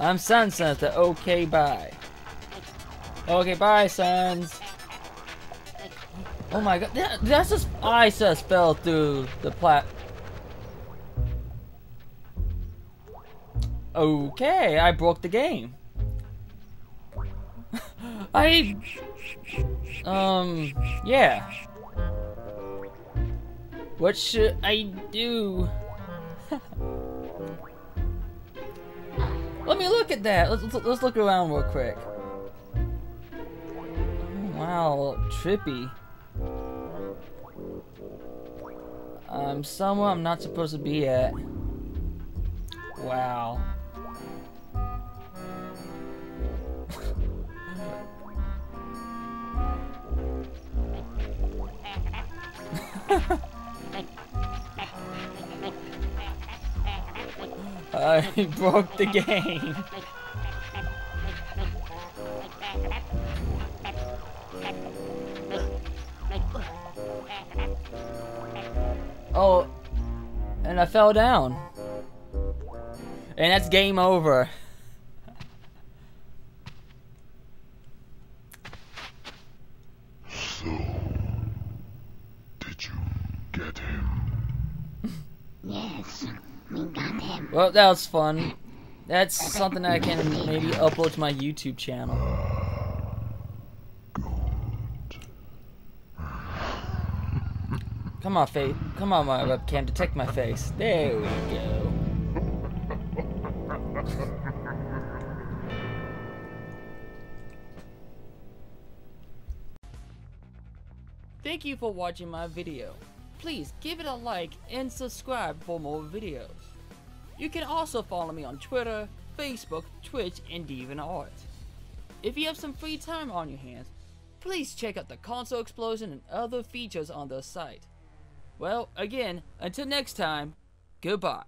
I'm Sun Santa. Okay, bye. Okay, bye, Sons. Oh my god, that, that's just I just fell through the plat. Okay, I broke the game. I um yeah. What should I do? Let me look at that. Let's, let's look around real quick. Wow, trippy. I'm somewhere I'm not supposed to be at. Wow. I broke the game. Oh, and I fell down. And that's game over. So, did you get him? Yes, we got him. Well, that was fun. That's something I can maybe upload to my YouTube channel. Come on, face. Come on, my webcam. Detect my face. There we go. Thank you for watching my video. Please give it a like and subscribe for more videos. You can also follow me on Twitter, Facebook, Twitch, and DeviantArt. If you have some free time on your hands, please check out the console explosion and other features on the site. Well, again, until next time, goodbye.